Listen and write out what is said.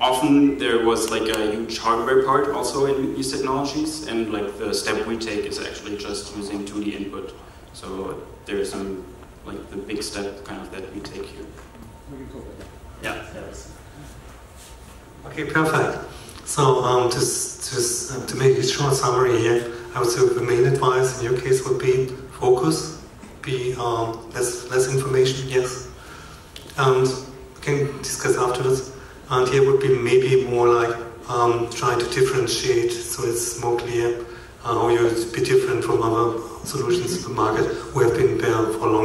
often there was like a huge hardware part also in these technologies, and like the step we take is actually just using 2D input. So there's some like the big step kind of that we take here. Yeah. Okay, perfect. So um, just, just uh, to make a short summary here, I would say the main advice in your case would be focus, be um, less, less information, yes. And we can discuss afterwards. And here would be maybe more like um, trying to differentiate so it's more clear uh, how you'd be different from other solutions in the market who have been there for longer.